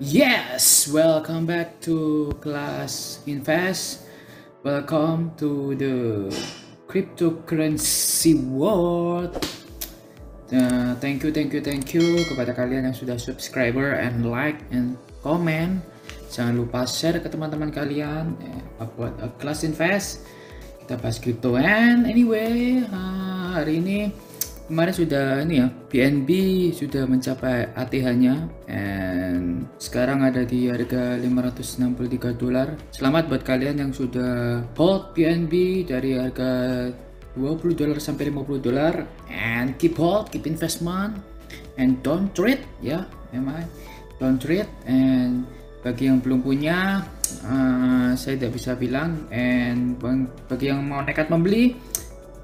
Yes, welcome back to Class Invest. Welcome to the cryptocurrency world. Uh, thank you, thank you, thank you kepada kalian yang sudah subscriber and like and comment. Jangan lupa share ke teman-teman kalian eh, buat uh, Class Invest. Kita bahas crypto and anyway uh, hari ini kemarin sudah ini ya BNB sudah mencapai ATH-nya and sekarang ada di harga 563 dolar. Selamat buat kalian yang sudah hold BNB dari harga 20 dolar sampai 50 dolar and keep hold, keep investment and don't trade ya, memang don't trade and bagi yang belum punya uh, saya tidak bisa bilang and bagi yang mau nekat membeli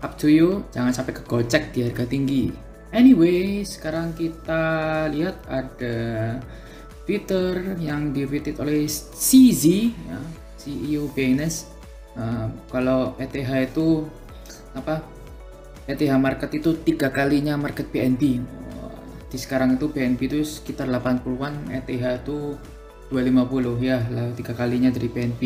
up to you. Jangan sampai kegocek di harga tinggi. Anyway sekarang kita lihat ada Twitter yang di-tweeted oleh CZ ya, CEO Binance. Uh, kalau ETH itu apa ETH market itu tiga kalinya market BNB di sekarang itu BNB itu sekitar 80-an ETH itu 250 ya lah tiga kalinya dari BNB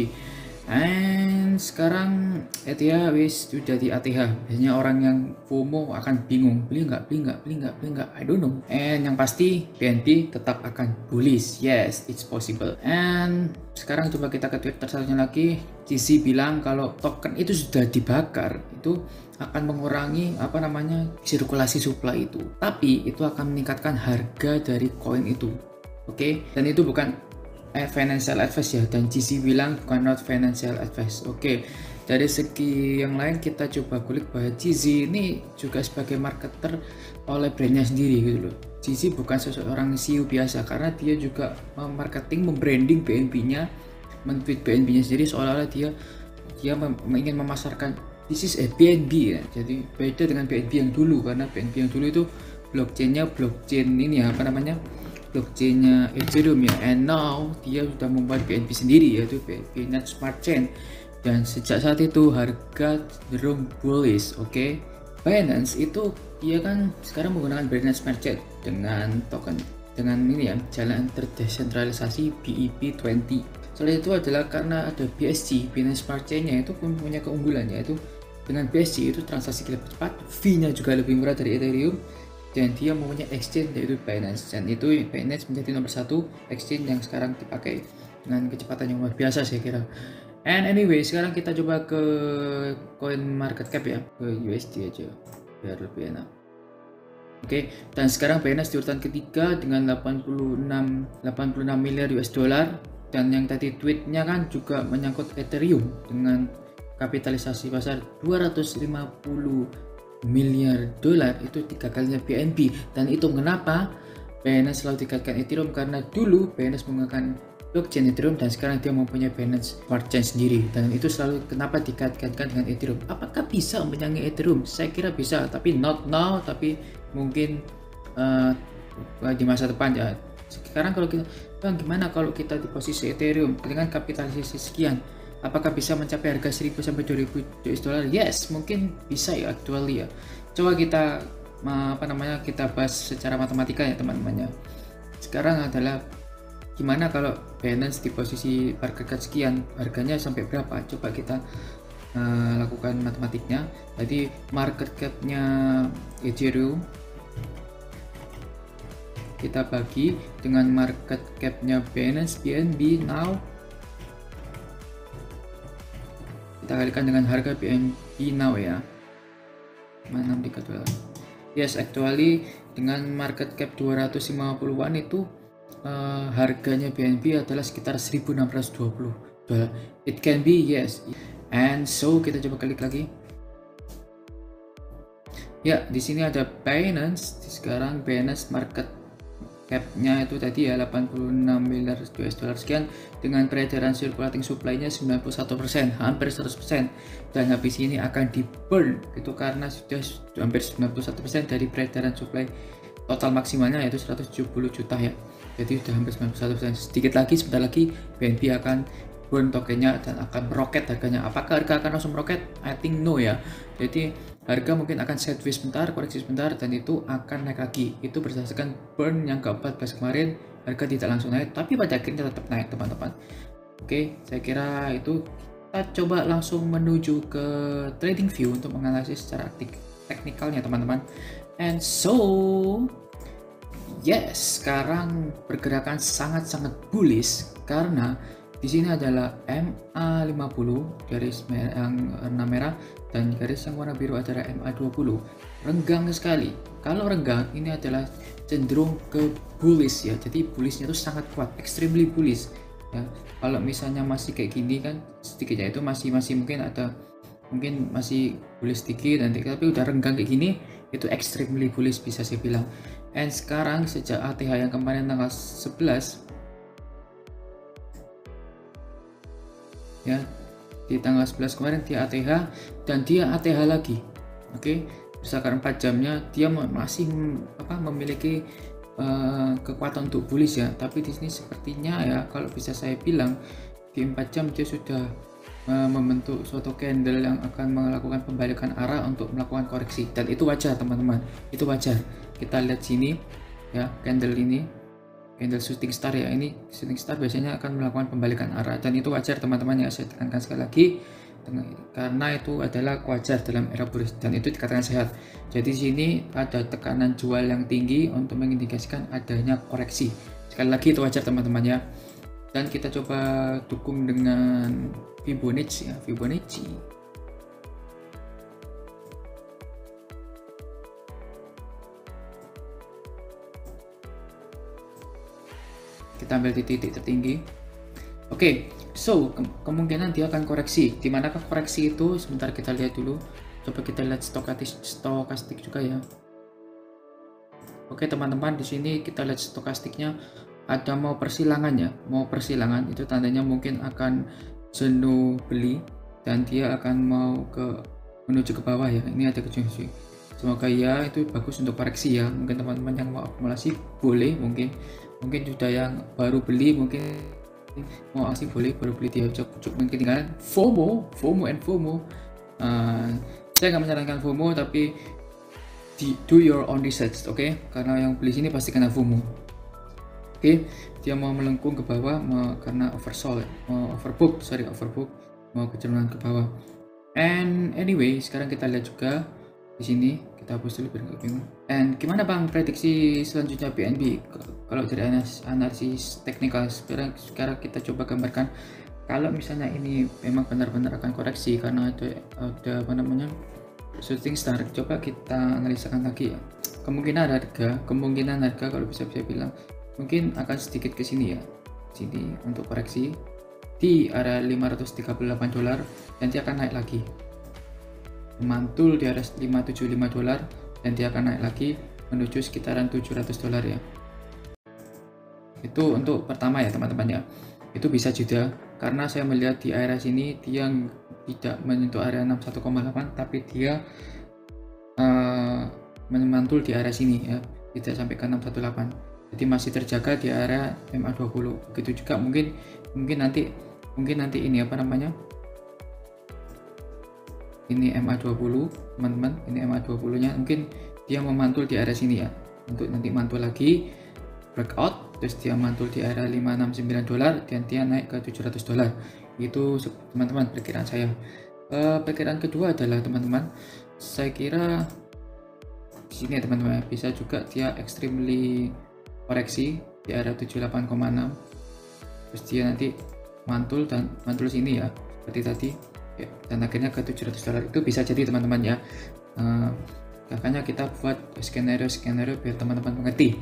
And sekarang Etia wis sudah di ATH. Biasanya orang yang FOMO akan bingung, beli nggak, beli nggak, beli nggak, beli nggak, I don't know. And yang pasti BNB tetap akan bullish. Yes, it's possible. And sekarang coba kita ke Twitter satunya lagi. CC bilang kalau token itu sudah dibakar, itu akan mengurangi apa namanya sirkulasi supply itu. Tapi itu akan meningkatkan harga dari koin itu. Oke, okay? dan itu bukan eh, financial advice ya. Dan GC bilang bukan not financial advice. Oke dari segi yang lain kita coba kulik bahwa GC ini juga sebagai marketer oleh brandnya sendiri gitu loh. GC bukan seseorang CEO biasa karena dia juga marketing membranding BNB nya mentweet BNB nya sendiri seolah-olah dia dia mem ingin memasarkan this is a BNB ya. Jadi beda dengan BNB yang dulu karena BNB yang dulu itu blockchainnya blockchain ini ya apa namanya blockchainnya Ethereum ya. And now dia sudah membuat BNB sendiri yaitu BNB Smart Chain. Dan sejak saat itu harga cenderung bullish oke? Okay? Binance itu dia kan sekarang menggunakan Binance Smart Chain dengan token dengan ini ya jalan terdesentralisasi BEP20 salah itu adalah karena ada BSC Binance Smart Chain nya itu punya keunggulan yaitu dengan BSC itu transaksi lebih cepat fee nya juga lebih murah dari Ethereum dan dia mempunyai exchange yaitu Binance. Dan itu Binance menjadi nomor satu exchange yang sekarang dipakai dengan kecepatan yang luar biasa saya kira. And anyway sekarang kita coba ke coin market cap ya. Ke USD aja biar lebih enak. Oke, okay. dan sekarang Binance di urutan ketiga dengan 86 86 miliar US dollar. Dan yang tadi tweetnya kan juga menyangkut Ethereum dengan kapitalisasi pasar 250 miliar dolar itu tiga kalinya BNB dan itu kenapa Binance selalu dikaitkan Ethereum? Karena dulu Binance menggunakan blockchain Ethereum dan sekarang dia mempunyai Binance Smart Chain sendiri. Dan itu selalu kenapa dikaitkan dengan Ethereum? Apakah bisa menyangi Ethereum? Saya kira bisa tapi not now tapi mungkin uh, di masa depan ya. Sekarang kalau kita bang gimana kalau kita di posisi Ethereum? Dengan kapitalisasi sekian apakah bisa mencapai harga 1000 sampai 2000 US dollar? Yes, mungkin bisa ya actually ya. Coba kita apa namanya kita bahas secara matematika ya teman-teman ya. Sekarang adalah gimana kalau balance di posisi harga sekian, harganya sampai berapa? Coba kita uh, lakukan matematiknya. Jadi market cap-nya Ethereum kita bagi dengan market cap-nya Binance BNB now kita kalikan dengan harga BNB now ya. mana dikatakan yes actually dengan market cap 250-an itu uh, harganya BNB adalah sekitar 1620 dolar it can be yes. And so kita coba klik lagi. Ya di sini ada Binance. Sekarang Binance market capnya itu tadi ya 86 miliar US dollar sekian dengan peredaran circulating supply-nya 91% hampir 100% dan habis ini akan di burn itu karena sudah hampir 91% dari peredaran supply total maksimalnya yaitu 170 juta ya. Jadi sudah hampir 91% sedikit lagi sebentar lagi BNB akan burn tokennya dan akan meroket harganya. Apakah harga akan langsung meroket? I think no ya. Jadi harga mungkin akan sideways sebentar, koreksi sebentar, dan itu akan naik lagi. Itu berdasarkan burn yang ke-14 kemarin. Harga tidak langsung naik tapi pada akhirnya tetap naik teman-teman. Oke saya kira itu. Kita coba langsung menuju ke trading view untuk menganalisis secara teknikalnya teman-teman. And so yes sekarang pergerakan sangat-sangat bullish karena di sini adalah MA50 garis yang warna merah dan garis yang warna biru adalah MA20 renggang sekali. Kalau renggang ini adalah cenderung ke bullish ya. Jadi bullishnya itu sangat kuat extremely bullish ya. Kalau misalnya masih kayak gini kan sedikitnya itu masih masih mungkin ada mungkin masih bullish sedikit nanti tapi udah renggang kayak gini itu extremely bullish bisa saya bilang. And sekarang sejak ATH yang kemarin tanggal 11 ya. Di tanggal 11 kemarin dia ATH dan dia ATH lagi oke. Okay? misalkan 4 jamnya dia masih apa memiliki uh, kekuatan untuk bullish ya. Tapi di sini sepertinya ya kalau bisa saya bilang di 4 jam dia sudah uh, membentuk suatu candle yang akan melakukan pembalikan arah untuk melakukan koreksi. Dan itu wajar teman-teman. Itu wajar. Kita lihat sini ya candle ini candle shooting star ya ini shooting star biasanya akan melakukan pembalikan arah. Dan itu wajar teman-teman ya. Saya tekankan sekali lagi karena itu adalah wajar dalam era bullish dan itu dikatakan sehat. Jadi sini ada tekanan jual yang tinggi untuk mengindikasikan adanya koreksi. Sekali lagi itu wajar teman-teman ya. Dan kita coba dukung dengan Fibonacci ya. Fibonacci kita ambil di titik tertinggi. Oke okay, so ke kemungkinan dia akan koreksi. Di manakah koreksi itu? Sebentar kita lihat dulu. Coba kita lihat stokastik stokastik juga ya. Oke okay, teman-teman di sini kita lihat stokastiknya. Ada mau persilangan ya? Mau persilangan itu tandanya mungkin akan jenuh beli dan dia akan mau ke menuju ke bawah ya. Ini ada kejujuran semoga ya itu bagus untuk koreksi ya. Mungkin teman-teman yang mau akumulasi boleh mungkin mungkin sudah yang baru beli mungkin mau asing boleh baru beli dia cukup mungkin tinggal FOMO FOMO and FOMO uh, saya nggak menyarankan FOMO tapi di, do your own research oke okay? karena yang beli sini pasti kena FOMO oke okay? dia mau melengkung ke bawah mau, karena oversold mau overbook sorry overbook mau kecenderungan ke bawah and anyway sekarang kita lihat juga di sini kita hapus dulu biar nggak bingung. And gimana bang prediksi selanjutnya BNB kalau dari analisis teknikal sekarang sekarang kita coba gambarkan. Kalau misalnya ini memang benar-benar akan koreksi karena ada ada apa namanya shooting star coba kita analisakan lagi ya. Kemungkinan harga kemungkinan harga kalau bisa bisa bilang mungkin akan sedikit ke sini ya sini untuk koreksi. Di area 538 dolar nanti akan naik lagi memantul di atas 575 dolar dan dia akan naik lagi menuju sekitaran 700 dolar ya. Itu untuk pertama ya teman-teman ya. Itu bisa juga karena saya melihat di area sini dia tidak menyentuh area 61,8 tapi dia uh, memantul di area sini ya tidak sampai ke 618 jadi masih terjaga di area MA20 begitu juga mungkin mungkin nanti mungkin nanti ini apa namanya ini MA20 teman-teman ini MA20 nya mungkin dia memantul di area sini ya untuk nanti mantul lagi. Breakout terus dia mantul di area 569 dolar dan dia naik ke 700 dolar. Itu teman-teman perkiraan saya. Uh, perkiraan kedua adalah teman-teman saya kira di sini ya teman-teman bisa juga dia extremely koreksi di area 78,6 terus dia nanti mantul dan mantul sini ya seperti tadi. ya, dan akhirnya ke 700 dolar itu bisa jadi teman-teman ya. Uh, makanya kita buat skenario skenario biar teman-teman mengerti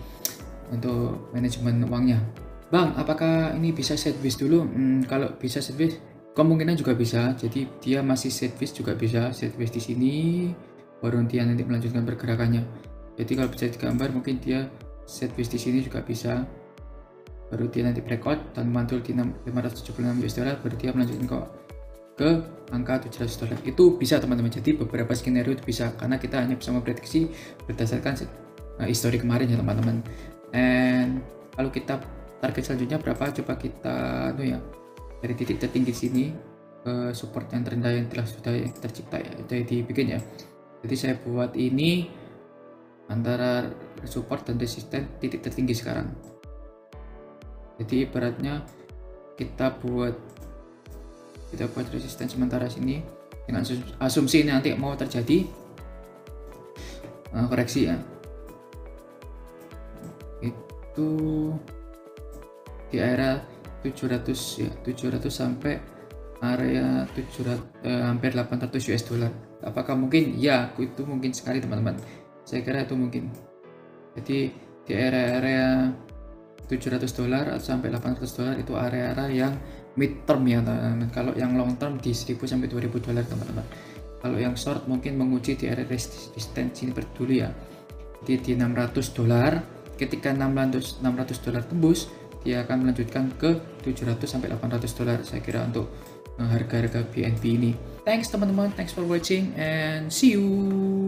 untuk manajemen uangnya. Bang apakah ini bisa base dulu? Hmm, kalau bisa base kemungkinan juga bisa. Jadi dia masih base juga bisa. Base di sini baru dia nanti melanjutkan pergerakannya. Jadi kalau bisa digambar mungkin dia base di sini juga bisa. Baru dia nanti breakout dan mantul di 576 US dollar baru dia melanjutkan kok ke angka 700 dolar. Itu bisa teman-teman. Jadi beberapa skenario itu bisa karena kita hanya bisa memprediksi berdasarkan uh, histori kemarin ya teman-teman. And kalau kita target selanjutnya berapa? Coba kita tuh ya dari titik tertinggi sini ke support yang terendah yang telah sudah tercipta ya itu dibikin ya. Jadi saya buat ini antara support dan resisten titik tertinggi sekarang. Jadi ibaratnya kita buat kita buat resisten sementara sini dengan asumsi nanti mau terjadi uh, koreksi ya. Itu di area 700 ya 700 sampai area 700 eh, hampir 800 US dollar. Apakah mungkin? Ya itu mungkin sekali teman-teman. Saya kira itu mungkin. Jadi di area-area 700 dolar sampai 800 dolar itu area-area yang mid term ya teman-teman. Kalau yang long term di 1000 sampai 2000 dolar teman-teman. Kalau yang short mungkin menguji di area resistance ini dulu ya. Jadi di 600 dolar ketika 600 600 dolar tembus dia akan melanjutkan ke 700 sampai 800 dolar saya kira untuk eh, harga-harga BNB ini. Thanks teman-teman. Thanks for watching and see you